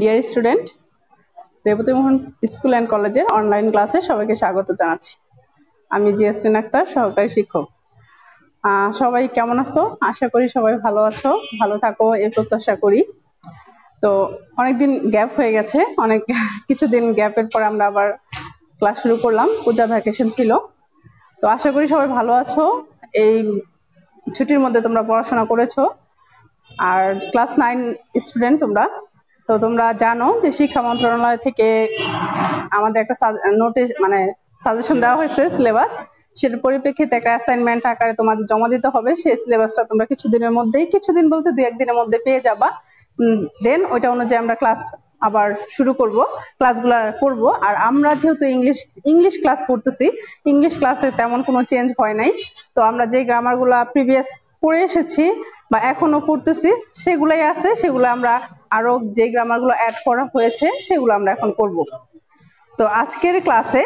Dear student Revati Mohan school and কলেজের online ক্লাসে সবাইকে স্বাগত জানাচ্ছি। আমি জিএসমিন আক্তার, সহকারী শিক্ষক। সবাই কেমন আছো? আশা করি সবাই ভালো আছো, ভালো থাকো এই প্রত্যাশা করি। তো অনেকদিন গ্যাপ হয়ে গেছে, অনেক কিছুদিন গ্যাপের পর আমরা আবার ক্লাস শুরু করলাম, পূজা ভ্যাকেশন ছিল। তো আশা করি সবাই ভালো আছো, এই ছুটির মধ্যে তোমরা পড়াশোনা করেছ। আর ক্লাস নাইন স্টুডেন্ট তোমরা। তো তোমরা জানো যে শিক্ষা মন্ত্রণালয় থেকে আমাদের একটা নোটিশ মানে সাজেশন দেওয়া হয়েছে সিলেবাস সেটার পরিপ্রেক্ষিতে একটা অ্যাসাইনমেন্ট আকারে তোমাদের জমা দিতে হবে। সেই সিলেবাসটা তোমরা কিছুদিনের মধ্যেই, কিছুদিন বলতে দু একদিনের মধ্যে পেয়ে যাবা। দেন ওইটা অনুযায়ী আমরা ক্লাস আবার শুরু করব ক্লাসগুলো করব। আর আমরা যেহেতু ইংলিশ ইংলিশ ক্লাস করতেছি ইংলিশ ক্লাসে তেমন কোনো চেঞ্জ হয় নাই। তো আমরা যে গ্রামারগুলা প্রিভিয়াস পড়ে এসেছি বা এখনও পড়তেছি, সেগুলাই আছে, সেগুলো আমরা আরও যে গ্রামারগুলো অ্যাড করা হয়েছে, সেগুলো আমরা এখন করব। তো আজকের ক্লাসে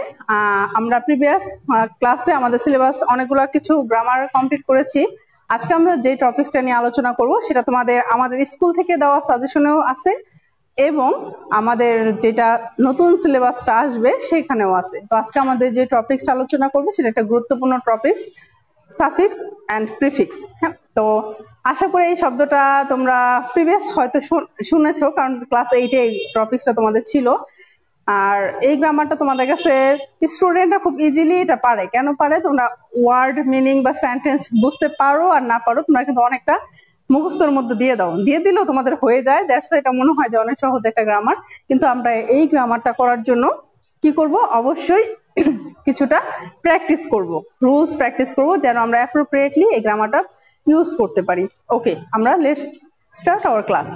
আমরা প্রিভিয়াস ক্লাসে আমাদের সিলেবাস অনেকগুলো কিছু গ্রামার কমপ্লিট করেছি। আজকে আমরা যে টপিকসটা নিয়ে আলোচনা করব, সেটা তোমাদের আমাদের স্কুল থেকে দেওয়া সাজেশনেও আছে এবং আমাদের যেটা নতুন সিলেবাসটা আসবে, সেখানেও আছে। তো আজকে আমাদের যে টপিকসটা আলোচনা করব, সেটা একটা গুরুত্বপূর্ণ টপিকস সাফিক্স অ্যান্ড প্রিফিক্স হ্যাঁ? তো আশা করি এই শব্দটা তোমরা প্রিভিয়াস হয়তো শুন- শুনেছো, কারণ ক্লাস এইটে এই টপিকসটা তোমাদের ছিল। আর এই গ্রামারটা তোমাদের কাছে স্টুডেন্টরা খুব ইজিলি এটা পারে। কেন পারে? তোমরা ওয়ার্ড মিনিং বা সেন্টেন্স বুঝতে পারো আর না পারো, তোমরা কিন্তু অনেকটা মুখস্থর মধ্যে দিয়ে দাও। দিয়ে দিলেও তোমাদের হয়ে যায়। দ্যাটস এটা মনে হয় যে অনেক সহজ একটা গ্রামার কিন্তু আমরা এই গ্রামারটা করার জন্য কি করব? অবশ্যই কিছুটা প্র্যাকটিস করব রুলস প্র্যাকটিস করব যেন আমরা অ্যাপ্রোপ্রিয়েটলি এই গ্রামারটা ইউজ করতে পারি। ওকে আমরা লেটস স্টার্ট আওয়ার ক্লাস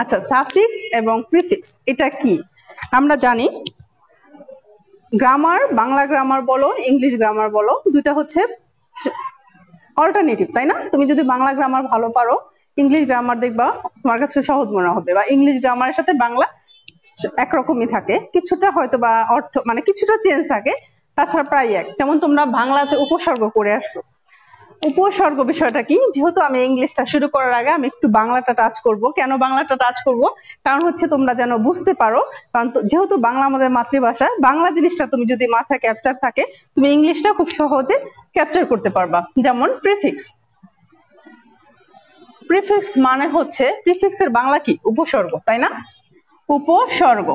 আচ্ছা সাফিক্স এবং প্রিফিক্স এটা কি? আমরা জানি গ্রামার বাংলা গ্রামার বলো ইংলিশ গ্রামার বলো, দুইটা হচ্ছে অল্টারনেটিভ তাই না? তুমি যদি বাংলা গ্রামার ভালো পারো ইংলিশ গ্রামার দেখবা, তোমার কাছে সহজ মনে হবে। বা ইংলিশ গ্রামারের সাথে বাংলা একরকমই থাকে। কিছুটা হয়তো বা অর্থ মানে কিছুটা চেঞ্জ থাকে, তাছাড়া প্রায় এক। যেমন তোমরা বাংলাতে উপসর্গ করে আসছো। উপসর্গ বিষয়টা কি? যেহেতু আমি ইংলিশটা শুরু করার আগে আমি একটু বাংলাটা টাচ করব। কেন বাংলাটা টাচ করব? কারণ হচ্ছে তোমরা যেন বুঝতে পারো, কারণ যেহেতু বাংলা আমাদের মাতৃভাষা, বাংলা জিনিসটা তুমি যদি মাথায় ক্যাপচার থাকে, তুমি ইংলিশটা খুব সহজে ক্যাপচার করতে পারবা। যেমন প্রিফিক্স প্রিফিক্স মানে হচ্ছে প্রিফিক্সের বাংলা কি? উপসর্গ, তাই না? উপসর্গ।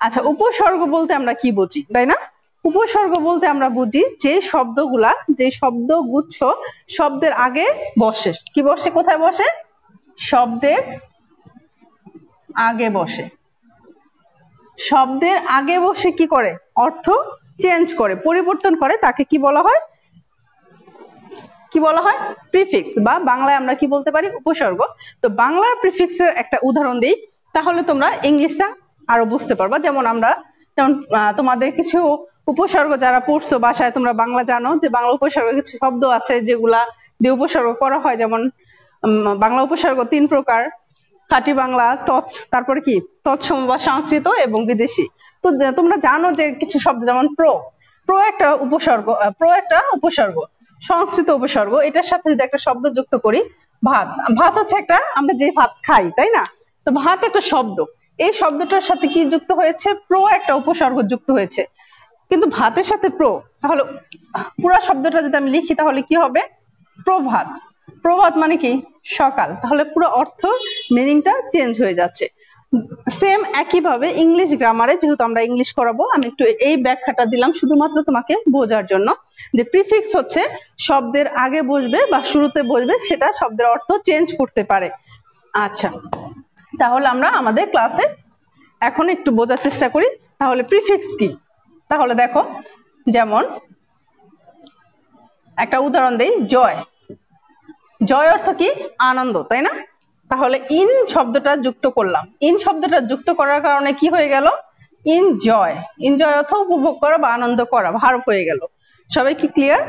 আচ্ছা উপসর্গ বলতে আমরা কি বুঝি, তাই না? উপসর্গ বলতে আমরা বুঝি যে শব্দগুলা, যে শব্দ গুচ্ছ শব্দের আগে বসে। কি বসে? কোথায় বসে? শব্দের আগে বসে। শব্দের আগে বসে কি করে? অর্থ চেঞ্জ করে, পরিবর্তন করে, তাকে কি বলা হয়? কি বলা হয়? প্রিফিক্স বা বাংলায় আমরা কি বলতে পারি? উপসর্গ। তো বাংলার প্রিফিক্সের একটা উদাহরণ দিই, তাহলে তোমরা ইংলিশটা আরও বুঝতে পারবা। যেমন আমরা, যেমন তোমাদের কিছু উপসর্গ যারা পড়ছো বাসায়, তোমরা বাংলা জানো যে বাংলা উপসর্গ কিছু শব্দ আছে যেগুলা দিয়ে উপসর্গ করা হয়। যেমন বাংলা উপসর্গ তিন প্রকার। খাঁটি বাংলা তৎ তারপরে কি? তৎসম বা সংস্কৃত এবং বিদেশি। তো তোমরা জানো যে কিছু শব্দ, যেমন প্রো। প্রো একটা উপসর্গ প্রো একটা উপসর্গ, সংস্কৃত উপসর্গ। এটার সাথে যদি একটা শব্দ যুক্ত করি, ভাত। ভাত হচ্ছে একটা, আমরা যে ভাত খাই, তাই না? তো ভাত একটা শব্দ। এই শব্দটার সাথে কি যুক্ত হয়েছে? প্রো একটা উপসর্গ যুক্ত হয়েছে। কিন্তু ভাতের সাথে প্রো, তাহলে পুরো শব্দটা যদি আমি লিখি, তাহলে কি হবে? প্রভাত। প্রভাত মানে কি? সকাল। তাহলে পুরো অর্থ মিনিংটা চেঞ্জ হয়ে যাচ্ছে। সেম একইভাবে ইংলিশ গ্রামারে যেহেতু আমরা ইংলিশ করাবো আমি একটু এই ব্যাখ্যাটা দিলাম শুধুমাত্র তোমাকে বোঝার জন্য। যে প্রিফিক্স হচ্ছে শব্দের আগে বসবে বা শুরুতে বসবে, সেটা শব্দের অর্থ চেঞ্জ করতে পারে। আচ্ছা তাহলে আমরা আমাদের ক্লাসে এখন একটু বোঝার চেষ্টা করি। তাহলে প্রিফিক্স কি? তাহলে দেখো, যেমন একটা উদাহরণ দেই, জয়। জয় অর্থ কি? আনন্দ, তাই না? তাহলে ইন শব্দটা যুক্ত করলাম। ইন শব্দটা যুক্ত করার কারণে কি হয়ে গেল? ইনজয় এনজয় অর্থ উপভোগ করা বা আনন্দ করা ভার্ব হয়ে গেল। সবাই কি ক্লিয়ার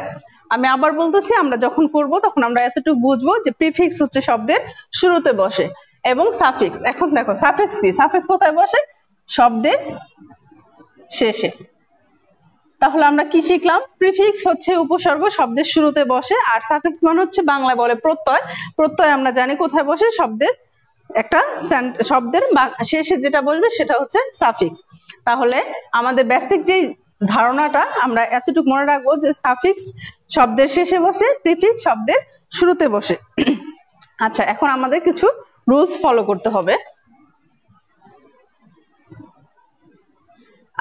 আমি আবার বলতেছি, আমরা যখন করব, তখন আমরা এতটুকু বুঝব যে প্রিফিক্স হচ্ছে শব্দের শুরুতে বসে এবং সাফিক্স এখন দেখো সাফিক্স কি? সাফিক্স কোথায় বসে? শব্দের শেষে। তাহলে আমরা কি শিখলাম? প্রিফিক্স হচ্ছে উপসর্গ শব্দের শুরুতে বসে, আর সাফিক্স মানে হচ্ছে বাংলা বলে প্রত্যয়। প্রত্যয় আমরা জানি কোথায় বসে, শব্দের একটা শব্দের শেষে যেটা বসবে সেটা হচ্ছে সাফিক্স। তাহলে আমাদের বেসিক যে ধারণাটা আমরা এতটুকু মনে রাখব যে সাফিক্স শব্দের শেষে বসে প্রিফিক্স শব্দের শুরুতে বসে। আচ্ছা এখন আমাদের কিছু রুলস ফলো করতে হবে।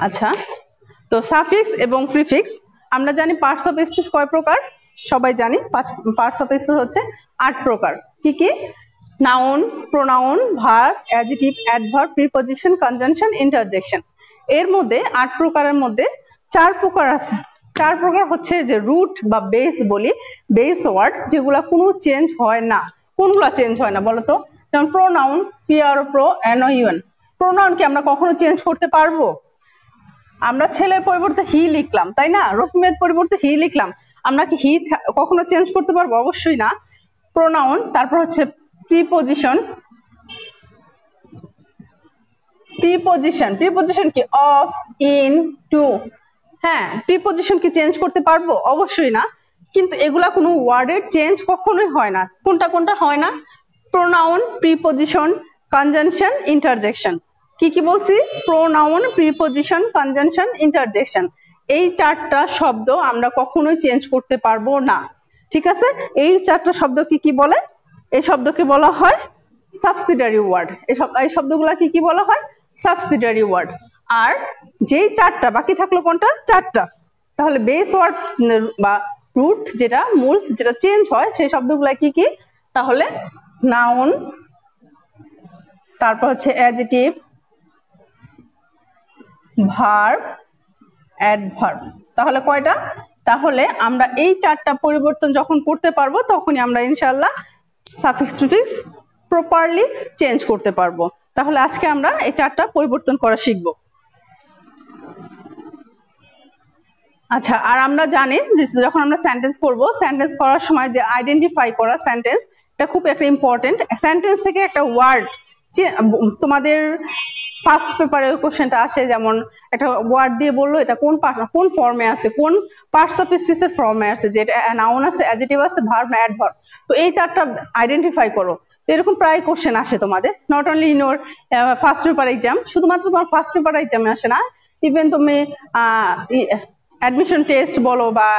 আচ্ছা তো সাফিক্স এবং প্রিফিক্স আমরা জানি পার্টস অফ স্পিচ কয় প্রকার? সবাই জানি পার্টস অফ স্পিচ হচ্ছে আট প্রকার। কি কি? Noun pronoun verb adjective adverb preposition conjunction interjection এর মধ্যে, আট প্রকারের মধ্যে চার প্রকার আছে। চার প্রকার হচ্ছে যে রুট বা বেস বলি বেস ওয়ার্ড যেগুলো কোনো চেঞ্জ হয় না। কোনগুলো চেঞ্জ হয় না, বলতো? যেমন pronoun PR pro UN pronoun কি আমরা কখনো চেঞ্জ করতে পারব? আমরা ছেলের পরিবর্তে হি লিখলাম, তাই না? রকমের পরিবর্তে হি লিখলাম। আমরা কি হি কখনো চেঞ্জ করতে পারব? অবশ্যই না। প্রোনাউন তারপর হচ্ছে প্রিপোজিশন প্রিপোজিশন প্রিপোজিশন কি অফ ইন টু হ্যাঁ প্রিপোজিশন কি চেঞ্জ করতে পারব? অবশ্যই না। কিন্তু এগুলা কোনো ওয়ার্ডের চেঞ্জ কখনোই হয় না। কোনটা কোনটা হয় না? প্রোনাউন প্রিপোজিশন কনজাংশন ইন্টারজেকশন কি কি বলছি? প্রোনাউন প্রিপোজিশন কনজাংশন ইন্টারজেকশন এই চারটা শব্দ আমরা কখনোই চেঞ্জ করতে পারব না। ঠিক আছে? এই চারটা শব্দ কি কি বলে? এই শব্দকে বলা হয় সাবসিডারি ওয়ার্ড এই এই শব্দগুলা কি কি বলা হয়? সাবসিডারি ওয়ার্ড আর যেই চারটা, বাকি থাকল কোনটা? চারটা। তাহলে বেস ওয়ার্ড বা রুট যেটা, মূল যেটা চেঞ্জ হয়, সেই শব্দগুলা কি কি? তাহলে নাউন তারপর হচ্ছে অ্যাজিটিভ ভার্ব অ্যাডভার্ব তাহলে কয়টা? তাহলে আমরা এই চারটা পরিবর্তন যখন করতে পারব, তখনই আমরা ইনশাল্লাহ সাফিক্স প্রিফিক্স প্রপারলি চেঞ্জ করতে পারব। তাহলে আজকে আমরা এই চারটা পরিবর্তন করা শিখব। আচ্ছা আর আমরা জানি যে যখন আমরা সেন্টেন্স করব সেন্টেন্স করার সময় যে আইডেন্টিফাই করা সেন্টেন্স এটা খুব একটা ইম্পর্টেন্ট সেন্টেন্স থেকে একটা ওয়ার্ড তোমাদের ফার্স্ট পেপারে ওই কোশ্চেনটা আসে যেমন একটা ওয়ার্ড দিয়ে বলল, এটা কোন কোন ফর্মে আছে, কোন পার্টস অফ স্পিচের ফর্মে আছে যে এটা নাউন আছে অ্যাজিটিভ আছে ভার্ব না অ্যাডভার্ব তো এই চারটা আইডেন্টিফাই করো। এরকম প্রায় কোশ্চেন আসে তোমাদের। Not only in your first paper exam শুধুমাত্র তোমার ফার্স্ট পেপার এক্সামে আসে না ইভেন তুমি অ্যাডমিশন টেস্ট বলো বা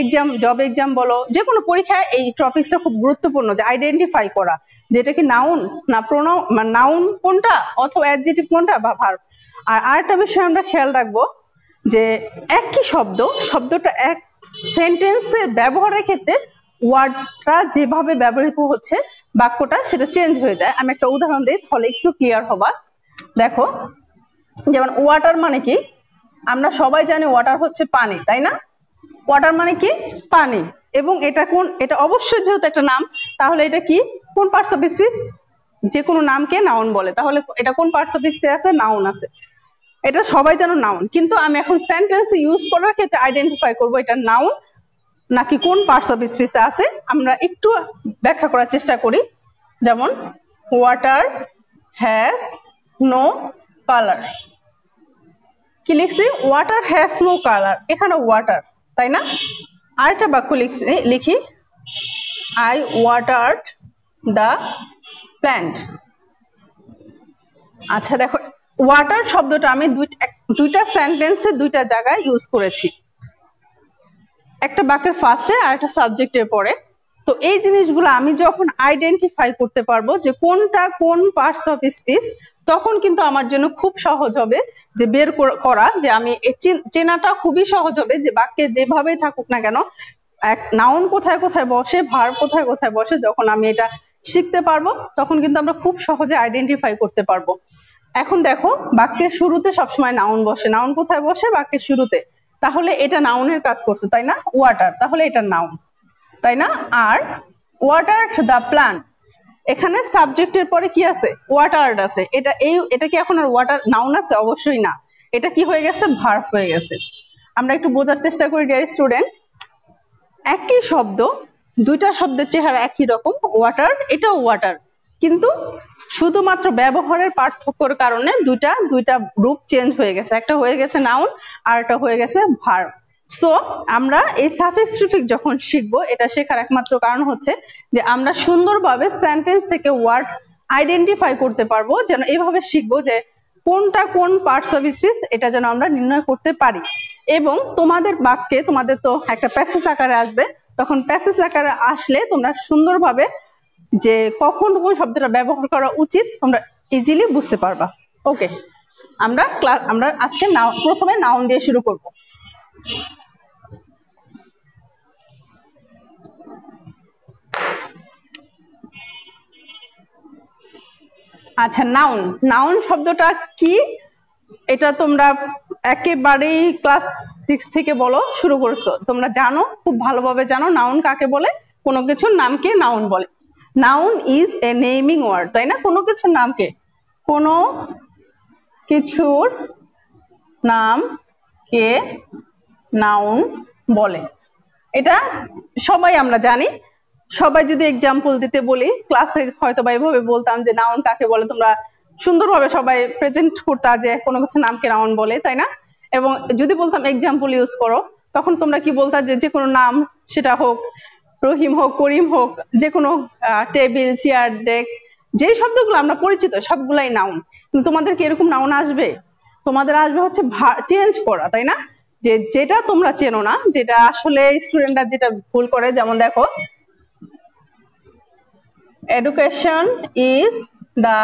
এক্সাম জব এক্সাম বলো যে কোনো পরীক্ষায় এই টপিক্সটা খুব গুরুত্বপূর্ণ যে আইডেন্টিফাই করা। যেটা কি নাউন না প্রোনাউন নাউন কোনটা অথবা অ্যাডজেটিভ কোনটা বা ভার আর আরেকটা বিষয় আমরা খেয়াল রাখব যে একই শব্দ, শব্দটা এক সেন্টেন্সের ব্যবহারের ক্ষেত্রে ওয়ার্ডটা যেভাবে ব্যবহৃত হচ্ছে, বাক্যটা সেটা চেঞ্জ হয়ে যায়। আমি একটা উদাহরণ দিই, তাহলে একটু ক্লিয়ার হবা দেখো, যেমন ওয়াটার মানে কি? আমরা সবাই জানি ওয়াটার হচ্ছে পানি, তাই না? ওয়াটার মানে কি? পানি। এবং এটা কোন, এটা অবশ্যই যেহেতু একটা নাম, তাহলে এটা কি? কোন পার্টস অফ স্পিচ যে কোনো নামকে নাউন বলে। তাহলে এটা কোন পার্টস অফ স্পিচ আছে? নাউন আছে। এটা সবাই যেন নাউন কিন্তু আমি এখন সেন্টেন্স ইউজ করার ক্ষেত্রে আইডেন্টিফাই করব এটা নাউন নাকি কোন পার্টস অফ স্পিচে আছে? আমরা একটু ব্যাখ্যা করার চেষ্টা করি। যেমন ওয়াটার হ্যাজ নো কালার কি লিখছি? ওয়াটার হ্যাজ নো কালার এখানে ওয়াটার তাই না? আরেকটা বাক্য লিখছি লিখি। আই ওয়াটার দ্য প্ল্যান্ট আচ্ছা দেখো ওয়াটার শব্দটা আমি দুইটা সেন্টেন্সে দুইটা জায়গায় ইউজ করেছি। একটা বাক্যের ফার্স্টে আর একটা সাবজেক্টের পরে। তো এই জিনিসগুলো আমি যখন আইডেন্টিফাই করতে পারব যে কোনটা কোন পার্টস অফ স্পিচ তখন কিন্তু আমার জন্য খুব সহজ হবে যে বের করা যে আমি চেনাটা খুবই সহজ হবে যে বাক্যে যেভাবেই থাকুক না কেন, এক নাউন কোথায় কোথায় বসে ভার কোথায় কোথায় বসে, যখন আমি এটা শিখতে পারব, তখন কিন্তু আমরা খুব সহজে আইডেন্টিফাই করতে পারব। এখন দেখো, বাক্যের শুরুতে সবসময় নাউন বসে। নাউন কোথায় বসে? বাক্যের শুরুতে। তাহলে এটা নাউনের কাজ করছে, তাই না? ওয়াটার তাহলে এটা নাউন তাই না? আর ওয়াটার দ্য প্লান্ট এখানে সাবজেক্টের পরে কি আছে? ওয়াটার আছে। এটা এই, এটা কি এখন আর ওয়াটার নাউন আছে? অবশ্যই না। এটা কি হয়ে গেছে? ভার্ভ হয়ে গেছে। আমরা একটু বোঝার চেষ্টা করি ডিয়ার স্টুডেন্ট একই শব্দ, দুইটা শব্দের চেহারা একই রকম ওয়াটার এটাও ওয়াটার কিন্তু শুধুমাত্র ব্যবহারের পার্থক্যর কারণে দুইটা দুইটা রূপ চেঞ্জ হয়ে গেছে। একটা হয়ে গেছে নাউন আর একটা হয়ে গেছে ভার্ব সো আমরা এই সাফিক্স প্রিফিক্স যখন শিখব, এটা শেখার একমাত্র কারণ হচ্ছে যে আমরা সুন্দরভাবে সেন্টেন্স থেকে ওয়ার্ড আইডেন্টিফাই করতে পারব, যেন এইভাবে শিখব যে কোনটা কোন পার্টস অফ স্পিচ এটা যেন আমরা নির্ণয় করতে পারি। এবং তোমাদের বাক্যে, তোমাদের তো একটা প্যাসেজ আকারে আসবে, তখন প্যাসেজ আকারে আসলে তোমরা সুন্দরভাবে যে কখন কোন শব্দটা ব্যবহার করা উচিত, তোমরা ইজিলি বুঝতে পারবা। ওকে আমরা ক্লাস আমরা আজকে নাও প্রথমে নাউন দিয়ে শুরু করব। আচ্ছা নাউন নাউন শব্দটা কি? এটা তোমরা একেবারেই ক্লাস সিক্স থেকে বলো, শুরু করছ। তোমরা জানো, খুব ভালোভাবে জানো নাউন কাকে বলে। কোনো কিছুর নামকে নাউন বলে। Noun is a naming word তাই না? কোনো কিছুর নামকে। কোনো কিছুর নামকে নাউন বলে। এটা সবাই আমরা জানি। সবাই যদি এক্সাম্পল দিতে বলি ক্লাসে হয়তো বা এভাবে বলতাম যে, নাউন কাকে বলে? তোমরা সুন্দরভাবে সবাই প্রেজেন্ট করতা যে, কোনো কিছু নামকে নাউন বলে, তাই না? এবং যদি বলতাম এক্সাম্পল ইউজ করো, তখন তোমরা কি বলতা যে যে কোনো নাম, সেটা হোক, রহিম হোক, করিম হোক, যে কোনো টেবিল চেয়ার ডেস্ক যে শব্দগুলো আমরা পরিচিত, সবগুলাই নাউন। কিন্তু তোমাদের কি এরকম নাউন আসবে? তোমাদের আসবে হচ্ছে চেঞ্জ করা, তাই না? যে, যেটা তোমরা চেনো না, যেটা আসলে স্টুডেন্টরা যেটা ভুল করে, যেমন দেখো education is the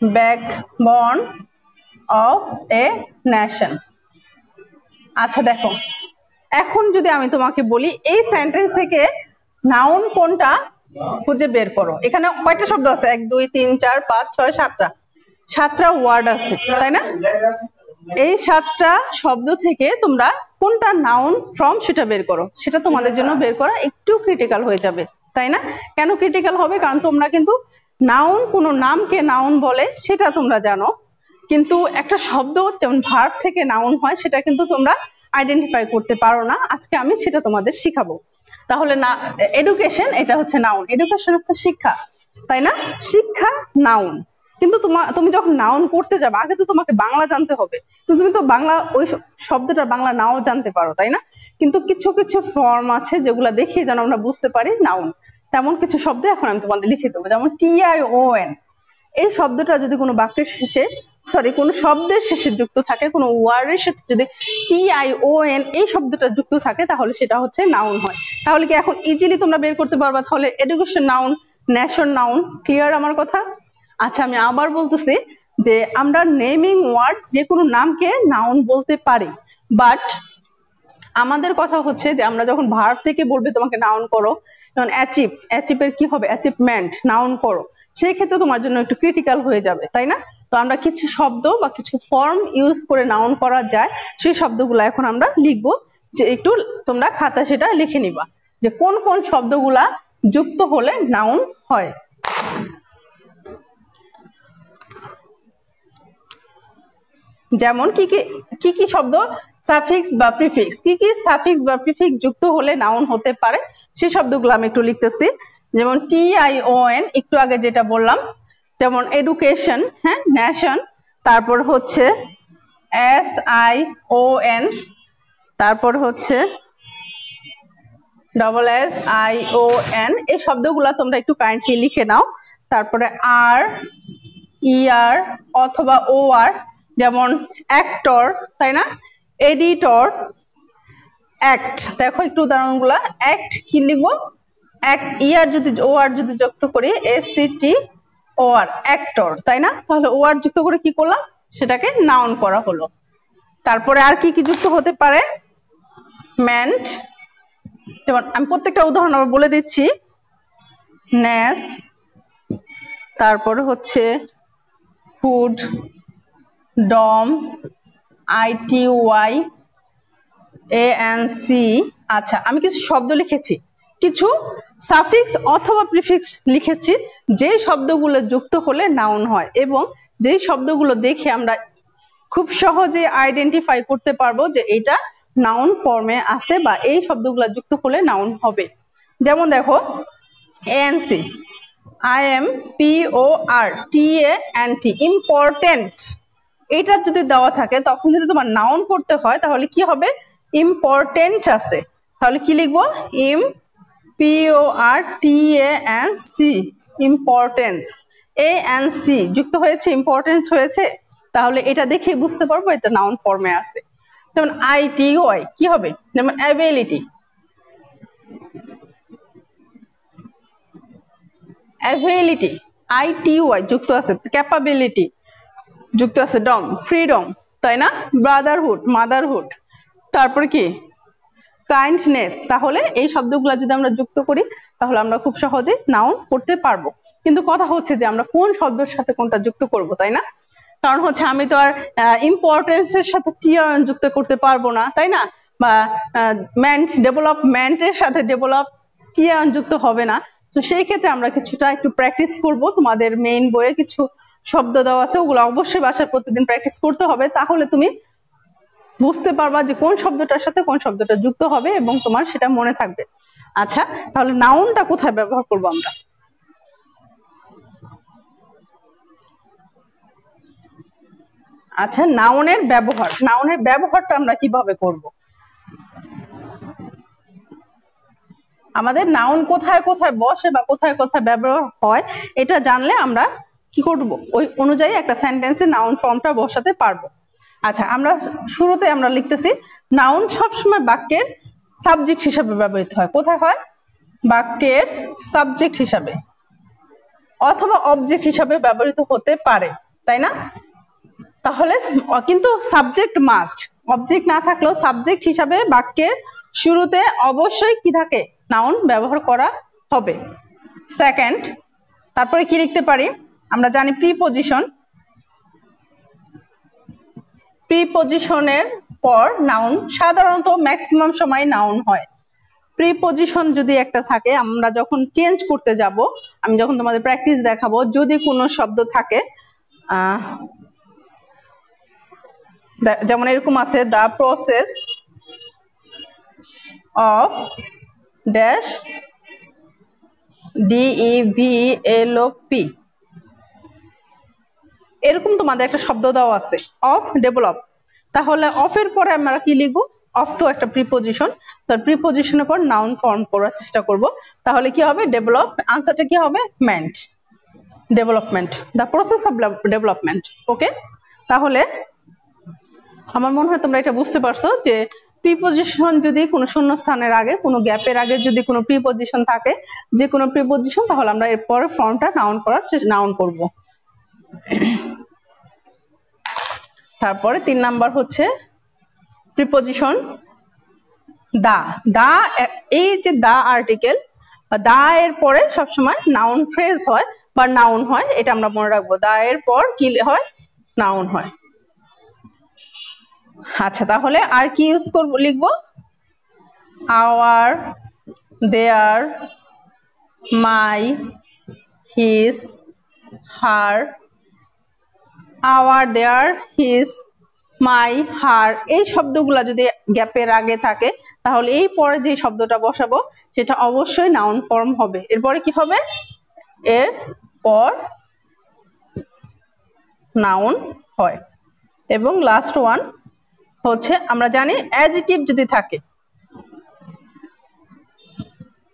backbone of a nation. আচ্ছা দেখো। এখন যদি আমি তোমাকে বলি, এই সেন্টেন্স থেকে নাউন কোনটা খুঁজে বের করো। এখানে কয়টা শব্দ আছে? এক, দুই, তিন, চার, পাঁচ, ছয়, সাতটা। সাতটা ওয়ার্ড আছে, তাই না? এই সাতটা শব্দ থেকে তোমরা কোনটা নাউন ফ্রম সেটা বের করো। সেটা তোমাদের জন্য বের করা একটু ক্রিটিক্যাল হয়ে যাবে। তাই না? কেন ক্রিটিক্যাল হবে? কারণ তোমরা কিন্তু নাউন কোনো নামকে নাউন বলে, সেটা তোমরা জানো। কিন্তু একটা শব্দ, যেমন ভার্ব থেকে নাউন হয়, সেটা কিন্তু তোমরা আইডেন্টিফাই করতে পারো না। আজকে আমি সেটা তোমাদের শিখাবো। তাহলে না এডুকেশন এটা হচ্ছে নাউন এডুকেশন হচ্ছে শিক্ষা, তাই না? শিক্ষা নাউন কিন্তু তোমার তুমি যখন নাউন করতে যাবে, আগে তো তোমাকে বাংলা জানতে হবে। কিন্তু তুমি তো বাংলা, ওই শব্দটা বাংলা নাও জানতে পারো, তাই না? কিন্তু কিছু কিছু ফর্ম আছে যেগুলো দেখিয়ে যেন আমরা বুঝতে পারি নাউন তেমন কিছু শব্দ এখন আমি তোমাদের লিখে দেবো, যেমন টি আই ও এন এই শব্দটা যদি কোনো বাক্যের শেষে সরি কোনো শব্দের শেষে যুক্ত থাকে, কোনো ওয়ার্ডের সাথে যদি টি আই ও এন এই শব্দটা যুক্ত থাকে, তাহলে সেটা হচ্ছে নাউন হয়। তাহলে কি এখন ইজিলি তোমরা বের করতে পারবা? তাহলে education noun nation noun clear আমার কথা? আচ্ছা আমি আবার বলতেছি যে আমরা নেমিং ওয়ার্ড যে কোনো নামকে নাউন বলতে পারি বাট আমাদের কথা হচ্ছে যে আমরা যখন ভার্ব থেকে বলবে তোমাকে নাউন করো, যেমন অ্যাচিভ অ্যাচিভের কি হবে? অ্যাচিভমেন্ট নাউন করো। সেই ক্ষেত্রে তোমার জন্য একটু ক্রিটিক্যাল হয়ে যাবে, তাই না? তো আমরা কিছু শব্দ বা কিছু ফর্ম ইউজ করে নাউন করা যায়, সেই শব্দগুলো এখন আমরা লিখব, যে একটু তোমরা খাতা সেটা লিখে নিবা, যে কোন কোন শব্দগুলা যুক্ত হলে নাউন হয়। যেমন কি কি কি শব্দ? সাফিক্স বা প্রিফিক্স কি কি সাফিক্স বা প্রিফিক্স যুক্ত হলে নাউন হতে পারে সেই শব্দগুলো আমি একটু লিখতেছি। যেমন টি আই ও এন একটু আগে যেটা বললাম, যেমন এডুকেশন হ্যাঁ ন্যাশন তারপর হচ্ছে এস আই ও এন তারপর হচ্ছে double S I O N এই শব্দগুলো তোমরা একটু কাইন্ডলি লিখে নাও। তারপরে আর ইআর অথবা ও আর যেমন অ্যাক্টর তাই না? এডিটর অ্যাক্ট দেখো একটু উদাহরণগুলো। অ্যাক্ট কি লিখব? ইয়ার যদি ও আর যদি যুক্ত করি S C T O R actor তাই না? তাহলে ও আর যুক্ত করে কি করলাম? সেটাকে নাউন করা হলো। তারপরে আর কি কি যুক্ত হতে পারে? ম্যান্ট যেমন আমি প্রত্যেকটা উদাহরণ আবার বলে দিচ্ছি। ন্যাস তারপরে হচ্ছে food dom IT Y, A N C আচ্ছা আমি কিছু শব্দ লিখেছি। কিছু সাফিক্স অথবা প্রিফিক্স লিখেছি, যে শব্দগুলো যুক্ত হলে নাউন হয় এবং যেই শব্দগুলো দেখে আমরা খুব সহজে আইডেন্টিফাই করতে পারব যে এটা নাউন ফর্মে আছে বা এই শব্দগুলো যুক্ত হলে নাউন হবে। যেমন দেখো ANC I M P O R T A N T important এটা যদি দেওয়া থাকে, তখন যদি তোমার নাউন করতে হয়, তাহলে কি হবে? ইম্পর্টেন্ট আছে। তাহলে কি লিখব? Im P O R T N C importance A N C যুক্ত হয়েছে ইম্পর্টেন্স হয়েছে। তাহলে এটা দেখেই বুঝতে পারব, এটা নাউন ফর্মে আছে। যেমন আই টি ওয়াই কি হবে? যেমন ability ability I T Y যুক্ত আছে ক্যাপাবিলিটি যুক্ত আছে, ডম ফ্রিডম তাই না? ব্রাদারহুড মাদারহুড তারপরে কি? কাইন্ডনেস তাহলে এই শব্দগুলো যদি আমরা যুক্ত করি, তাহলে আমরা খুব সহজে নাউন করতে পারব। কিন্তু কথা হচ্ছে যে আমরা কোন শব্দের সাথে কোনটা যুক্ত করব, তাই না? কারণ হচ্ছে আমি তো আর ইম্পর্টেন্সের সাথে টিয়ন যুক্ত করতে পারব না, তাই না? বা ম্যান্ট ডেভেলপমেন্টের সাথে ডেভেলপ কিয়ন যুক্ত হবে না। তো সেই ক্ষেত্রে আমরা কিছুটা একটু প্র্যাকটিস করব। তোমাদের মেইন বইয়ে কিছু শব্দ দেওয়া আছে, ওগুলো অবশ্যই বাসায় প্রতিদিন প্র্যাকটিস করতে হবে। তাহলে তুমি বুঝতে পারবা যে কোন শব্দটার সাথে কোন শব্দটা যুক্ত হবে এবং তোমার সেটা মনে থাকবে। আচ্ছা তাহলে নাউনটা কোথায় ব্যবহার করব আমরা? আচ্ছা নাউনের ব্যবহার নাউনের ব্যবহারটা আমরা কীভাবে করব? আমাদের নাউন কোথায় কোথায় বসে বা কোথায় কোথায় ব্যবহার হয়, এটা জানলে আমরা কি করব? ওই অনুযায়ী একটা সেন্টেন্সে নাউন ফর্মটা বসাতে পারব। আচ্ছা আমরা শুরুতে আমরা লিখতেছি নাউন সবসময় বাক্যের সাবজেক্ট হিসাবে ব্যবহৃত হয়। কোথায় হয়? বাক্যের সাবজেক্ট হিসাবে। অথবা অবজেক্ট হিসাবে ব্যবহৃত হতে পারে, তাই না? তাহলে কিন্তু সাবজেক্ট মাস্ট অবজেক্ট না থাকলেও সাবজেক্ট হিসাবে বাক্যের শুরুতে অবশ্যই কি থাকে? নাউন ব্যবহার করা হবে। সেকেন্ড তারপরে কি লিখতে পারি? আমরা জানি প্রিপোজিশন প্রিপোজিশনের পর নাউন সাধারণত ম্যাক্সিমাম সময় নাউন হয়। প্রিপোজিশন যদি একটা থাকে, আমরা যখন চেঞ্জ করতে যাব, আমি যখন তোমাদের প্র্যাকটিস দেখাবো, যদি কোনো শব্দ থাকে যেমন এরকম আছে the process of dash DE V P এরকম তোমাদের একটা শব্দ দেওয়া আছে অফ ডেভেলপ তাহলে অফের পরে আমরা কি লিখব? অফ তো একটা প্রিপোজিশন তার প্রিপোজিশনের পর নাউন ফর্ম করার চেষ্টা করব। তাহলে কি হবে? ডেভেলপ আনসারটা কি হবে? Ment development the process of development okay তাহলে আমার মনে হয় তোমরা এটা বুঝতে পারছ যে প্রিপোজিশন যদি কোনো শূন্য স্থানের আগে, কোনো গ্যাপের আগে যদি কোনো প্রিপোজিশন থাকে যে কোনো প্রিপোজিশন তাহলে আমরা এরপর ফর্মটা নাউন করার নাউন করব। তারপরে তিন নাম্বার হচ্ছে প্রিপোজিশন দা। দা, এই যে দা আর্টিকেল দা এর পরে সবসময় নাউন ফ্রেজ হয় বা নাউন হয়, এটা আমরা মনে রাখব। দা এর পর কি হয়? নাউন হয়। আচ্ছা তাহলে আর কি ইউজ করব, লিখব? Hour their my his her our there his my, her, এই শব্দগুলা যদি গ্যাপের আগে থাকে, তাহলে এই পরে যে শব্দটা বসাবো, সেটা অবশ্যই নাউন ফর্ম হবে। এরপরে কি হবে? এর পর নাউন হয়। এবং লাস্ট ওয়ান হচ্ছে, আমরা জানি অ্যাজিটিভ যদি থাকে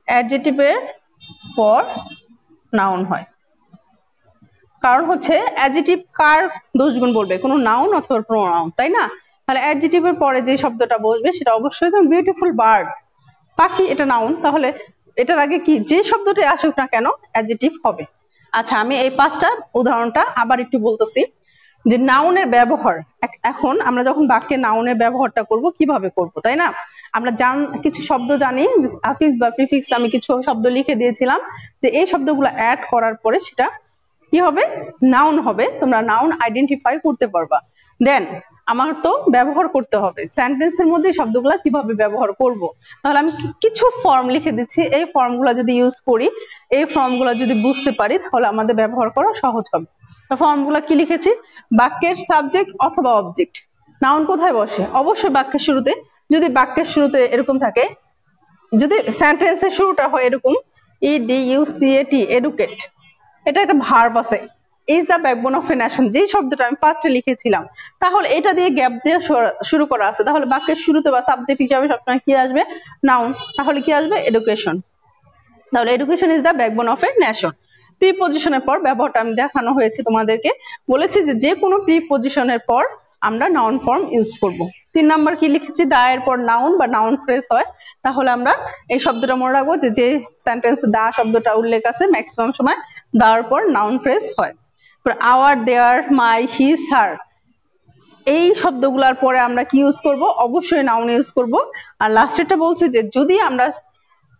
অ্যাডজেটিভের পর নাউন হয়। কারণ হচ্ছে অ্যাজিটিভ কার দোষগুণ বলবে? কোনো নাউন অথবা প্রোনাউন তাই না? তাহলে অ্যাডজেটিভের পরে যে শব্দটা বসবে, সেটা অবশ্যই যেমন বিউটিফুল বার্ড পাখি, এটা নাউন তাহলে এটার আগে কি, যে শব্দটি আসুক না কেন অ্যাডজেটিভ হবে। আচ্ছা আমি এই পাঁচটা উদাহরণটা আবার একটু বলতেছি। যে নাউনের ব্যবহার এখন আমরা যখন বাক্যে নাউনের ব্যবহারটা করব, কীভাবে করব, তাই না? আমরা জান, কিছু শব্দ জানি আফিস বা প্রিফিক্স আমি কিছু শব্দ লিখে দিয়েছিলাম, যে এই শব্দগুলো অ্যাড করার পরে সেটা কি হবে? নাউন হবে। তোমরা নাউন আইডেন্টিফাই করতে পারবা। দেন আমার তো ব্যবহার করতে হবে। সেন্টেন্সের মধ্যে শব্দগুলো কীভাবে ব্যবহার করব। তাহলে আমি কিছু ফর্ম লিখে দিচ্ছি। এই ফর্মগুলো যদি ইউজ করি, এই ফর্মগুলো যদি বুঝতে পারি, তাহলে আমাদের ব্যবহার করা সহজ হবে। ফর্মগুলো কি লিখেছি? বাক্যের সাবজেক্ট অথবা অবজেক্ট নাউন কোথায় বসে? অবশ্যই বাক্যের শুরুতে। যদি বাক্যের শুরুতে এরকম থাকে, যদি সেন্টেন্সের শুরুটা হয় এরকম E D U C A T educate এটা একটা ভার্ব আছে। Is the backbone of a nation যেই শব্দটা আমি ফার্স্টে লিখেছিলাম, তাহলে এটা দিয়ে গ্যাপ দিয়ে শুরু করা আছে। তাহলে বাক্যের শুরুতে বা সাবজেক্ট হিসাবে সবসময় কি আসবে? নাউন তাহলে কি আসবে? এডুকেশন তাহলে education is the backbone of a nation pre পজিশনের পর ব্যবহারটা আমি দেখানো হয়েছে তোমাদেরকে। বলেছি যে যে কোনো প্রি পজিশনের পর আমরা নাউন ফর্ম ইউজ করব। তিন নাম্বার কি লিখেছি? দা এর পর নাউন বা নাউন ফ্রেজ হয়। তাহলে আমরা এই শব্দটা মনে রাখব যে যে সেন্টেন্স দা শব্দটা উল্লেখ আছে ম্যাক্সিমাম সময় দার পর নাউন ফ্রেজ হয়। Our their my his her এই শব্দগুলোর পরে আমরা কি ইউজ করব? অবশ্যই নাউন ইউজ করব। আর লাস্টেরটা বলছে যে, যদি আমরা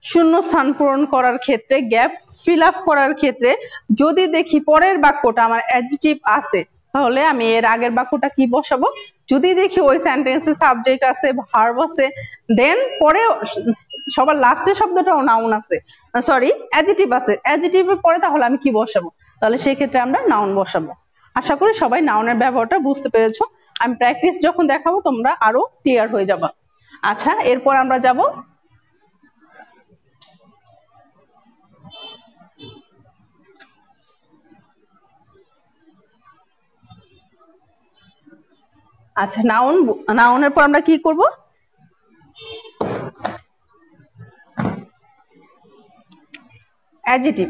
শূন্য স্থান পূরণ করার ক্ষেত্রে গ্যাপ ফিল আপ করার ক্ষেত্রে যদি দেখি পরের বাক্যটা আমার অ্যাডজেটিভ আছে তাহলে আমি এর আগের বাক্যটা কি বসাবো? যদি দেখি ওই সেন্টেন্সে সাবজেক্ট আছে ভার্ব আছে দেন পরে সবার লাস্টের শব্দটাও নাউন আছে। সরি অ্যাজিটিভ আছে। অ্যাজিটিভের পরে তাহলে আমি কি বসাবো? তাহলে সেই ক্ষেত্রে আমরা নাউন বসাবো। আশা করি সবাই নাউনের ব্যবহারটা বুঝতে পেরেছ। আমি প্র্যাকটিস যখন দেখাবো, তোমরা আরও ক্লিয়ার হয়ে যাবা। আচ্ছা এরপর আমরা যাব আচ্ছা নাউন, নাউনের পর আমরা কি করব? অ্যাজিটিভ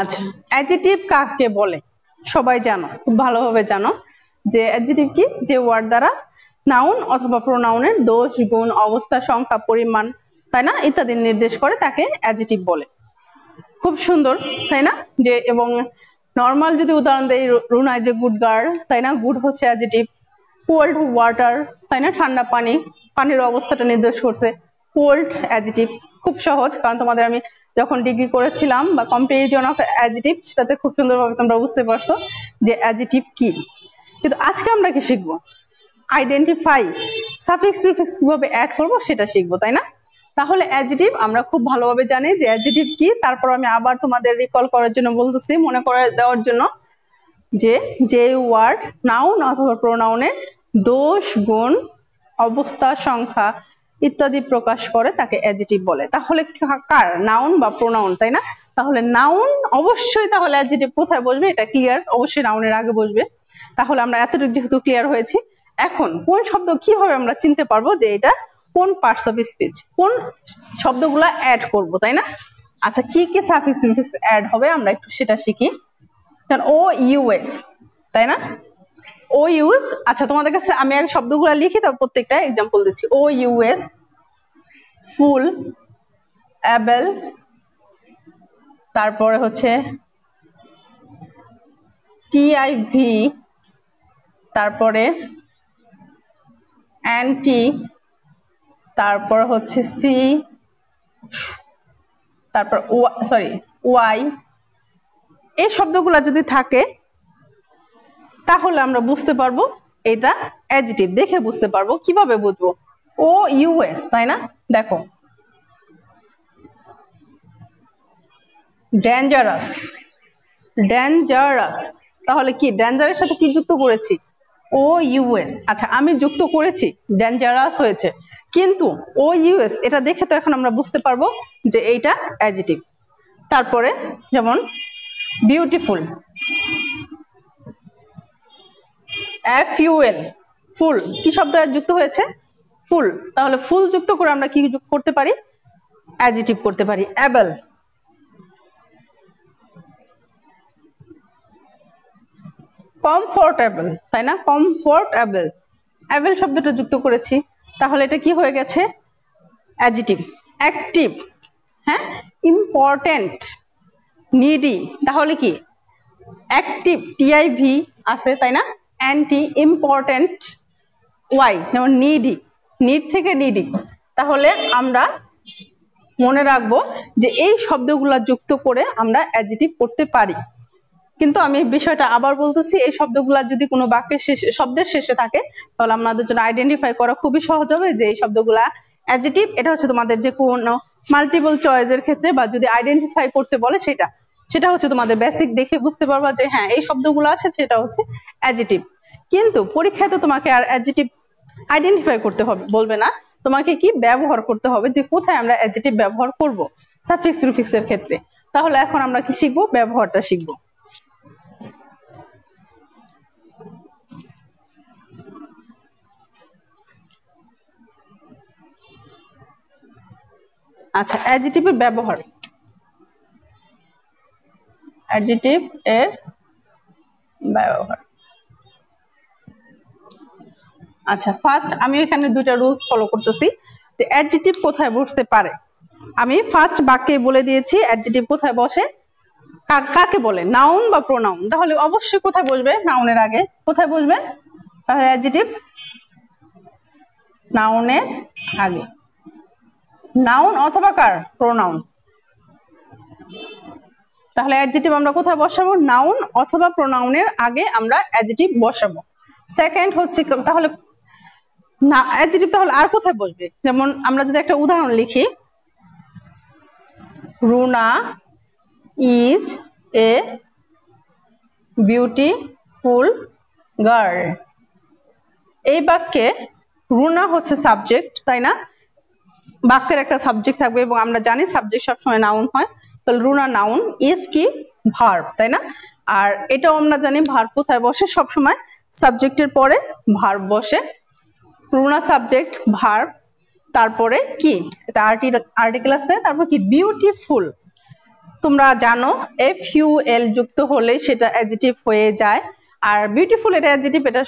আচ্ছা অ্যাজিটিভ কাকে বলে? সবাই জানো, খুব ভালোভাবে জানো যে অ্যাজিটিভ কি? যে ওয়ার্ড দ্বারা নাউন অথবা প্রোনাউনের দোষ, গুণ, অবস্থা, সংখ্যা, পরিমাণ তাই না? ইত্যাদি নির্দেশ করে তাকে অ্যাজিটিভ বলে। খুব সুন্দর, তাই না? যে এবং নর্মাল যদি উদাহরণ দেয় রুনায় যে গুড গার্ল তাই না? গুড হচ্ছে অ্যাজিটিভ কোল্ড ওয়াটার তাই না? ঠান্ডা পানি। পানির অবস্থাটা নির্দেশ করছে। কোল্ড অ্যাজিটিভ খুব সহজ, কারণ তোমাদের আমি যখন ডিগ্রি করেছিলাম বা কম্পারিজন অফ অ্যাজিটিভ সেটাতে খুব সুন্দরভাবে তোমরা বুঝতে পারছ যে অ্যাজিটিভ কি। কিন্তু আজকে আমরা কি শিখব? আইডেন্টিফাই সাফিক্স প্রিফিক্স কীভাবে অ্যাড করব, সেটা শিখব, তাই না? তাহলে অ্যাজিটিভ আমরা খুব ভালোভাবে জানি যে অ্যাজিটিভ কি, তারপর আমি আবার তোমাদের রিকল করার জন্য বলতেছি, মনে করে দেওয়ার জন্য যে যে ওয়ার্ড নাউন অথবা প্রোনাউনের দোষ, গুণ, অবস্থা, সংখ্যা ইত্যাদি প্রকাশ করে তাকে অ্যাজিটিভ বলে। তাহলে কার? নাউন বা প্রোনাউন তাই না? তাহলে নাউন অবশ্যই তাহলে অ্যাজিটিভ কোথায় বসবে? এটা ক্লিয়ার অবশ্যই নাউনের আগে বসবে। তাহলে আমরা এতটুকু যেহেতু ক্লিয়ার হয়েছি, এখন কোন শব্দ কীভাবে আমরা চিনতে পারব যে এটা কোন পার্টস অফ স্পিচ কোন শব্দগুলো অ্যাড করব, তাই না? আচ্ছা কি কি সাফিক্স প্রিফিক্স অ্যাড হবে আমরা একটু সেটা শিখি। ও ইউএস তাই না? ও ইউএস আচ্ছা তোমাদের কাছে আমি আগে শব্দগুলো লিখি, তারপর প্রত্যেকটা এক্সাম্পল দিচ্ছি। ও ইউএস ফুল, অ্যাবেল, তারপরে হচ্ছে টিআইভি তারপরে অ্যান্টি তারপর হচ্ছে সি তারপর সরি ওয়াই এই শব্দগুলো যদি থাকে, তাহলে আমরা বুঝতে পারব এটা অ্যাজিটিভ দেখে বুঝতে পারব, কীভাবে বুঝব? ও ইউএস তাই না? দেখো। ডেঞ্জারাস ডেঞ্জারাস তাহলে কি? ডেঞ্জারের সাথে কি যুক্ত করেছি? ও ইউএস আচ্ছা আমি যুক্ত করেছি ডেঞ্জারাস হয়েছে। কিন্তু ও ইউএস এটা দেখে তো এখন আমরা বুঝতে পারব যে এইটা অ্যাজিটিভ তারপরে যেমন বিউটিফুল এফ ইউএল ফুল। কি শব্দ যুক্ত হয়েছে? ফুল। তাহলে ফুল যুক্ত করে আমরা কি করতে পারি? অ্যাজিটিভ করতে পারি। অ্যাবেল কমফোর্টেবল তাই না? কমফোর্টেবল অ্যাবেল শব্দটা যুক্ত করেছি। তাহলে এটা কি হয়ে গেছে? অ্যাজিটিভ অ্যাক্টিভ হ্যাঁ? ইম্পর্টেন্ট নিডি তাহলে কি? অ্যাক্টিভ টিআইভি আছে তাই না? অ্যান্টি ইম্পর্টেন্ট ওয়াই যেমন নিডি নিড থেকে নিডি তাহলে আমরা মনে রাখব যে এই শব্দগুলো যুক্ত করে আমরা অ্যাজিটিভ করতে পারি। কিন্তু আমি বিষয়টা আবার বলতেছি, এই শব্দগুলা যদি কোনো বাক্যের শেষে, শব্দের শেষে থাকে, তাহলে আমাদের জন্য আইডেন্টিফাই করা খুবই সহজ হবে যে এই শব্দগুলা অ্যাজিটিভ এটা হচ্ছে তোমাদের যে কোনো মাল্টিপল চয়েসের ক্ষেত্রে বা যদি আইডেন্টিফাই করতে বলে সেটা। সেটা হচ্ছে তোমাদের বেসিক দেখে বুঝতে পারবা যে হ্যাঁ এই শব্দগুলো আছে, সেটা হচ্ছে অ্যাজিটিভ কিন্তু পরীক্ষায় তো তোমাকে আর অ্যাডজেটিভ আইডেন্টিফাই করতে হবে, বলবে না। তোমাকে কি ব্যবহার করতে হবে যে কোথায় আমরা অ্যাডজেটিভ ব্যবহার করব সাফিক্স প্রিফিক্সের ক্ষেত্রে। তাহলে এখন আমরা কি শিখব? ব্যবহারটা শিখব। আচ্ছা অ্যাডজেটিভের ব্যবহার। অ্যাডজেটিভ এর ব্যবহার। আচ্ছা ফার্স্ট আমি এখানে দুইটা রুলস ফলো করতেছি। যে অ্যাডজেটিভ কোথায় বসতে পারে? আমি ফার্স্ট বাক্যে বলে দিয়েছি অ্যাডজেটিভ কোথায় বসে? কাকে বলে? নাউন বা প্রোনাউন তাহলে অবশ্যই কোথায় বসবে? নাউনের আগে। কোথায় বসবে? তাহলে অ্যাডজেটিভ নাউনের আগে। নাউন অথবা কার? প্রোনাউন তাহলে অ্যাডজেটিভ আমরা কোথায় বসাবো? নাউন অথবা প্রোনাউনের আগে আমরা অ্যাডজেটিভ বসাবো। সেকেন্ড হচ্ছে তাহলে না অ্যাডজেটিভ তাহলে আর কোথায় বসবে? যেমন আমরা যদি একটা উদাহরণ লিখি। Runa is a beautiful girl এই বাক্যে রুনা হচ্ছে সাবজেক্ট তাই না? বাক্যের একটা সাবজেক্ট থাকবে এবং আমরা জানি সাবজেক্ট সবসময় নাউন হয়। তাহলে রুনা নাউন ইজ কি? ভার্ব তাই না? আর এটাও আমরা জানি ভার্ব কোথায় বসে? সবসময় সাবজেক্টের পরে ভার্ব বসে। রুনা সাবজেক্ট ভার্ব তারপরে কি? এটা আর্টিকেল আছে, তারপর কি? বিউটিফুল তোমরা জানো এফ ইউ এল যুক্ত হলে সেটা অ্যাজিটিভ হয়ে যায়। আর বিউটিফুল এটা অ্যাজিটিভ এটা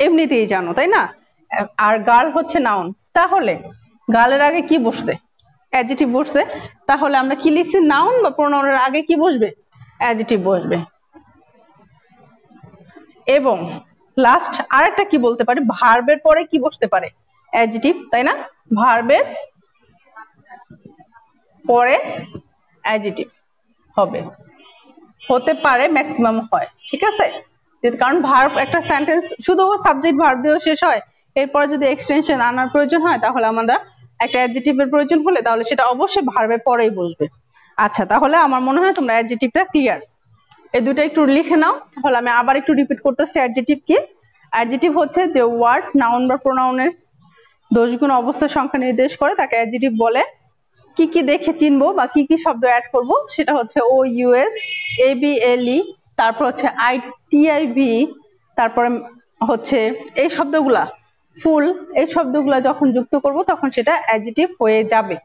এমনিতেই জানো, তাই না? আর গার্ল হচ্ছে নাউন তাহলে গার্লের আগে কি বসছে? অ্যাজিটিভ বসছে। তাহলে আমরা কি লিখছি? নাউন বা প্রোনাউনের আগে কি বসবে? অ্যাজিটিভ বসবে। এবং লাস্ট আরেকটা কি বলতে পারি? ভার্বের পরে কি বসতে পারে? অ্যাজিটিভ তাই না? ভার্বের পরে অ্যাজিটিভ হবে। হতে পারে ম্যাক্সিমাম হয়। ঠিক আছে? কারণ ভার্ব একটা সেন্টেন্স শুধু সাবজেক্ট ভার্ব দিয়েও শেষ হয়। এরপরে যদি এক্সটেনশন আনার প্রয়োজন হয়, তাহলে আমরা একটা অ্যাডজেটিভের প্রয়োজন হলে তাহলে সেটা অবশ্যই ভার্বের পরেই বসবে। আচ্ছা তাহলে আমার মনে হয় তোমরা অ্যাডজেটিভটা ক্লিয়ার এই দুটো একটু লিখে নাও, তাহলে আমি আবার একটু রিপিট করতেছি অ্যাডজেটিভ কি অ্যাডজেটিভ হচ্ছে যে ওয়ার্ড নাউন বা প্রোনাউনের দোষগুণ অবস্থার সংখ্যা নির্দেশ করে, তাকে অ্যাডজেটিভ বলে। কি কি দেখে চিনবো বা কি কি শব্দ অ্যাড করব, সেটা হচ্ছে ও ইউএস এ বি এল ই তারপর হচ্ছে আই টি আই ভি তারপরে হচ্ছে এই শব্দগুলা। ফুল, এই শব্দগুলো যখন যুক্ত করব, তখন সেটা অ্যাজিটিভ হয়ে যাবে।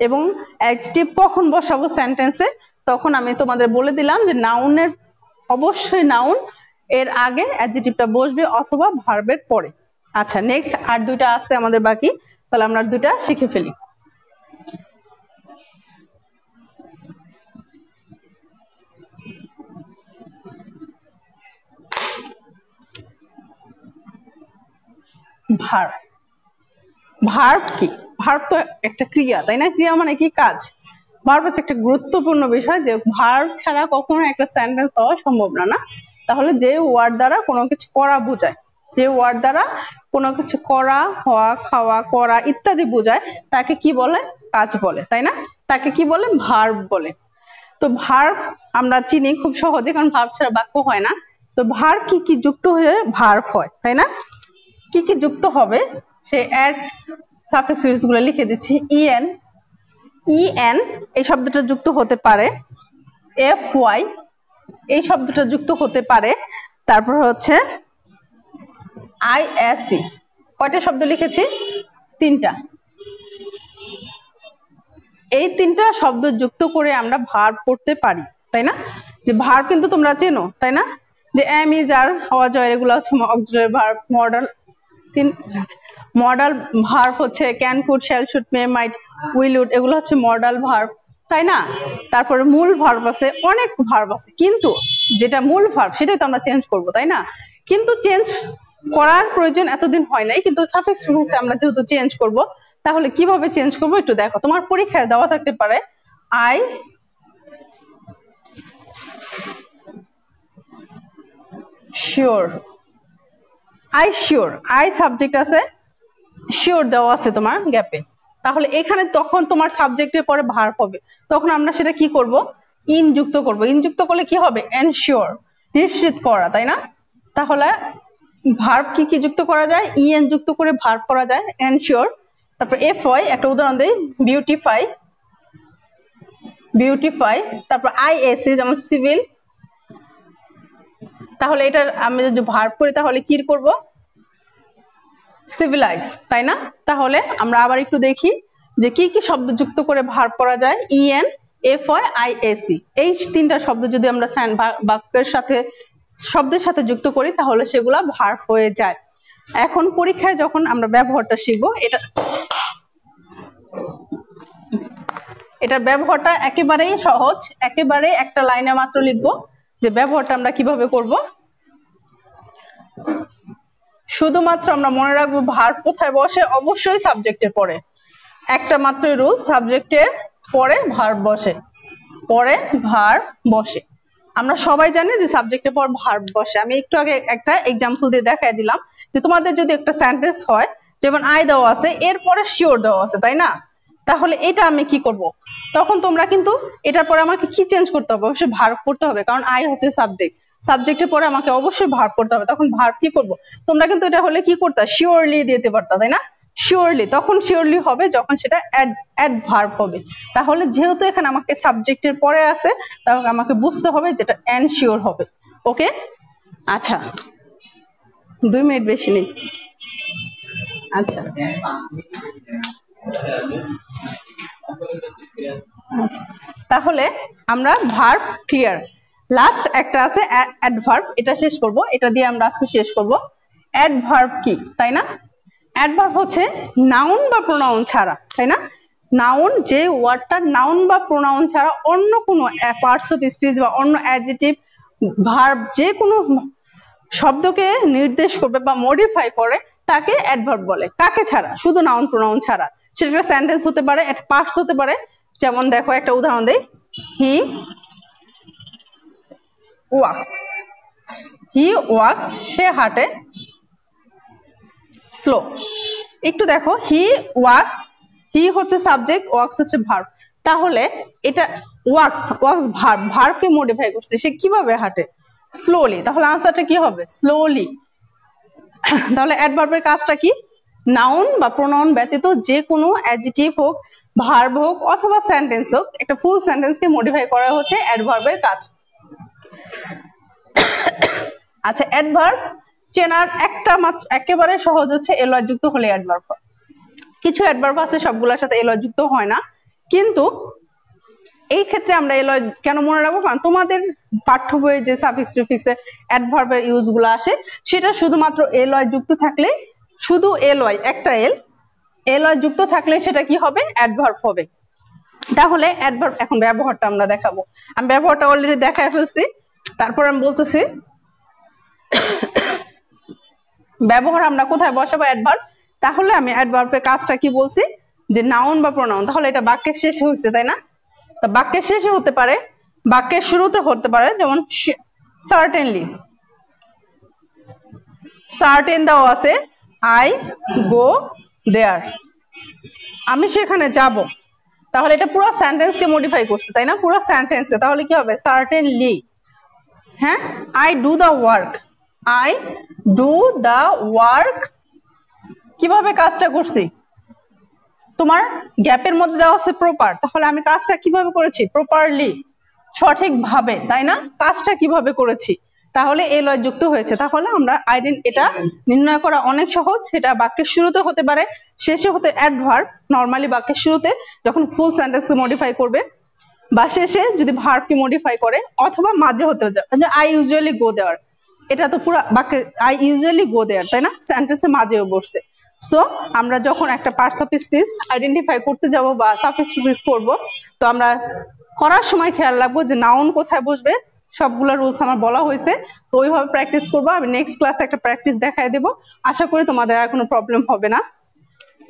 এবং অ্যাজিটিভ কখন বসাবো সেন্টেন্সে তখন আমি তোমাদের বলে দিলাম যে নাউনের অবশ্যই নাউন এর আগে অ্যাজিটিভটা বসবে অথবা ভার্বের পরে। আচ্ছা নেক্সট আর দুইটা আছে আমাদের বাকি, তাহলে আমরা দুইটা শিখে ফেলি। ভার্ব। ভার্ব কি? ভার্ব তো একটা ক্রিয়া, তাই না? ক্রিয়া মানে কি? কাজ। ভার্ব হচ্ছে একটা গুরুত্বপূর্ণ বিষয় যে ভার্ব ছাড়া কখনো একটা সেন্টেন্স হওয়া সম্ভব না না? তাহলে যে ওয়ার্ড দ্বারা কোনো কিছু করা বোঝায়, যে ওয়ার্ড দ্বারা কোনো কিছু করা, হওয়া, খাওয়া, করা ইত্যাদি বোঝায়, তাকে কি বলে? কাজ বলে, তাই না? তাকে কি বলে? ভার্ব বলে। তো ভার্ব আমরা চিনি খুব সহজে, কারণ ভার্ব ছাড়া বাক্য হয় না। তো ভার্ব কি কি যুক্ত হয়ে ভার্ব হয়, তাই না? কি কি যুক্ত হবে, সে অ্যাড সাফিক্সগুলো লিখে দিচ্ছি ইএন ইএন এই শব্দটা যুক্ত হতে পারে এফ ওয়াই এই শব্দটা যুক্ত হতে পারে, তারপর হচ্ছে আই এস সি কয়টা শব্দ লিখেছি? তিনটা। এই তিনটা শব্দ যুক্ত করে আমরা ভার পড়তে পারি, তাই না? যে ভার কিন্তু তোমরা চেনো, তাই না? যে এম ইজ আর হওয়া জয় এগুলো হচ্ছে অক্সিলারি ভার মডেল তিন মডাল ভার্ব হচ্ছে can could shall should may might will would এগুলো হচ্ছে মডাল ভার্ব তাই না? তারপরে মূল ভার্ব আছে, অনেক ভার্ব আছে, কিন্তু যেটা মূল ভার্ব সেটাই তো আমরা চেঞ্জ করব, তাই না? কিন্তু চেঞ্জ করার প্রয়োজন এতদিন হয় নাই, কিন্তু সাফিক্স প্রিফিক্সে আমরা যেহেতু চেঞ্জ করব, তাহলে কীভাবে চেঞ্জ করব একটু দেখো। তোমার পরীক্ষায় দেওয়া থাকতে পারে I sure I sure I subject আছে শিওর দেওয়া আছে তোমার গ্যাপে তাহলে এখানে তখন তোমার সাবজেক্টের পরে ভার হবে। তখন আমরা সেটা কি করব? ইন যুক্ত করব। ইন যুক্ত করলে কি হবে? এনশিওর নিশ্চিত করা, তাই না? তাহলে ভার্ব কি কি যুক্ত করা যায়? ইএন যুক্ত করে ভার্ব করা যায় এনশিওর তারপর এফ ওয়াই একটা উদাহরণ দেই বিউটিফাই বিউটিফাই তারপর আইএসি যেমন সিভিল তাহলে এটার আমি যদি ভার্ব করি, তাহলে কি করব? সিভিলাইজ তাই না? তাহলে আমরা আবার একটু দেখি যে কি কি শব্দ যুক্ত করে ভার্ব করা যায়। EN F Y I AC এই তিনটা শব্দ যদি আমরা বাক্যের সাথে, শব্দের সাথে যুক্ত করি, তাহলে সেগুলা ভার্ব হয়ে যায়। এখন পরীক্ষায় যখন আমরা ব্যবহারটা শিখব, এটা এটার ব্যবহারটা একেবারেই সহজ, একেবারে একটা লাইনে মাত্র লিখব। যে ব্যবহারটা আমরা কীভাবে করব? শুধুমাত্র আমরা মনে রাখব ভার কোথায় বসে? অবশ্যই সাবজেক্টের পরে। একটা মাত্র রুল সাবজেক্টের পরে ভার বসে। পরে ভার বসে। আমরা সবাই জানি যে সাবজেক্টের পর ভার বসে। আমি একটু আগে একটা এক্সাম্পল দিয়ে দেখাই দিলাম যে তোমাদের যদি একটা সেন্টেন্স হয়, যেমন আই দেওয়া আছে, এরপরে শিওর দেওয়া আছে, তাই না? তাহলে এটা আমি কি করব? তখন তোমরা কিন্তু এটার পরে আমাকে কি চেঞ্জ করতে হবে? অবশ্যই ভার করতে হবে। কারণ আই হচ্ছে সাবজেক্ট সাবজেক্টের পরে আমাকে অবশ্যই ভার করতে হবে। তখন ভার কি করব? তোমরা কিন্তু এটা হলে কি করতে? শিওরলি দিতে পারতা, তাই না? শিওরলি তখন শিওরলি হবে, যখন সেটা অ্যাড ভার্ব হবে। তাহলে যেহেতু এখানে আমাকে সাবজেক্টের পরে আছে, তাহলে আমাকে বুঝতে হবে যেটা শিওর হবে। ওকে আচ্ছা। দুই মিনিট বেশি নেই। আচ্ছা। তাহলে আমরা ভার্ব ক্লিয়ার লাস্ট একটা আছে অ্যাডভার্ব এটা শেষ করব, এটা দিয়ে আমরা আজকে শেষ করব। অ্যাডভার্ব কি, তাই না? অ্যাডভার্ব হচ্ছে নাউন বা প্রোনাউন ছাড়া, তাই না? নাউন যে ওয়ার্ডটা নাউন বা প্রোনাউন ছাড়া অন্য কোনো পার্টস অফ স্পিচ বা অন্য অ্যাডজেটিভ ভার্ব যে কোনো শব্দকে নির্দেশ করবে বা মডিফাই করে, তাকে অ্যাডভার্ব বলে। কাকে ছাড়া? শুধু নাউন প্রোনাউন ছাড়া। সেটা একটা সেন্টেন্স হতে পারে, একটা পার্টস হতে পারে। যেমন দেখো, একটা উদাহরণ দেই। হি ওয়াক্স হি ওয়াক্স সে হাঁটে স্লো একটু দেখো হি ওয়াক্স হি হচ্ছে সাবজেক্ট ওয়াক্স হচ্ছে ভার্ব তাহলে এটা ওয়াক্স ওয়াক্স ভার্ব ভার্বকে মডিফাই করছে, সে কীভাবে হাঁটে? স্লোলি তাহলে আনসারটা কি হবে? স্লোলি তাহলে অ্যাডভার্বের কাজটা কি? নাউন বা প্রোনাউন ব্যতীত যে কোনো অ্যাজিটিভ হোক ভার্ব হোক অথবা সেন্টেন্স হোক, একটা ফুল সেন্টেন্সকে মডিফাই করা হচ্ছে অ্যাডভার্বের কাজ। আচ্ছা অ্যাডভার্ব চেনার একটা মাত্র, একেবারে সহজ হচ্ছে এলয় যুক্ত হলে অ্যাডভার্ব কিছু অ্যাডভার্ব আছে সবগুলোর সাথে এলয় যুক্ত হয় না, কিন্তু এই ক্ষেত্রে আমরা এলয় কেন মনে রাখব? কারণ তোমাদের পাঠ্য বইয়ে যে সাফিক্স প্রিফিক্সের অ্যাডভার্বের ইউজগুলো আসে, সেটা শুধুমাত্র এলয় যুক্ত থাকলে শুধু এলয় একটা এল এলয় যুক্ত থাকলে সেটা কি হবে? অ্যাডভার্ব হবে। তাহলে অ্যাডভার্ব এখন ব্যবহারটা আমরা দেখাবো। আমি ব্যবহারটা অলরেডি দেখায় ফেলছি। তারপর আমি বলতেছি, ব্যবহার আমরা কোথায় বসাবো অ্যাডভার্ব তাহলে আমি অ্যাডভার্বের কাজটা কি বলছি? যে নাউন বা প্রনাউন তাহলে এটা বাক্যের শেষে হয়েছে তাই না? তো বাক্যের শেষে হতে পারে, বাক্যের শুরুতে হতে পারে, যেমন সার্টেনলি সার্টেন দাও আছে। I, go, there. আমি সেখানে যাব। তাহলে এটা পুরো সেন্টেন্সকে মডিফাই করছে, তাই না? পুরো সেন্টেন্সকে তাহলে কি হবে? সার্টেনলি হ্যাঁ? I do the work I do the work কীভাবে কাজটা করছি? তোমার গ্যাপের মধ্যে দেওয়া আছে প্রপার তাহলে আমি কাজটা কীভাবে করেছি? প্রপারলি সঠিকভাবে, তাই না? কাজটা কীভাবে করেছি? তাহলে এ লয় যুক্ত হয়েছে। তাহলে আমরা আইডেন এটা নির্ণয় করা অনেক সহজ। সেটা বাক্যের শুরুতে হতে পারে, শেষে হতে অ্যাডভার্ব নর্মালি বাক্যের শুরুতে যখন ফুল সেন্টেন্সকে মডিফাই করবে, বা শেষে যদি ভার্বকে মডিফাই করে, অথবা মাঝে হতে যে আই ইউজুয়ালি গো দেওয়ার এটা তো পুরো বাক্যে আই ইউজুয়ালি গো দেয়ার তাই না? সেন্টেন্সের মাঝেও বসতে। সো আমরা যখন একটা পার্টস অফ স্পিচ আইডেন্টিফাই করতে যাব বা সাফিক্স স্পিচ করব, তো আমরা করার সময় খেয়াল রাখব যে নাউন কোথায় বসবে সবগুলো রুলস আমার বলা হয়েছে। তো ওইভাবে প্র্যাকটিস করব। আমি নেক্সট ক্লাসে একটা প্র্যাকটিস দেখাই দেবো। আশা করি তোমাদের আর কোনো প্রবলেম হবে না।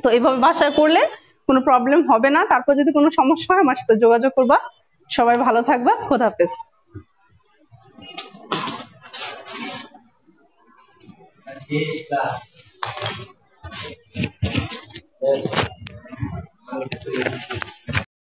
তো এইভাবে বাসায় করলে কোনো প্রবলেম হবে না। তারপর যদি কোনো সমস্যা হয়, আমার সাথে যোগাযোগ করবা। সবাই ভালো থাকবা। খোদা হাফেজ। Yes.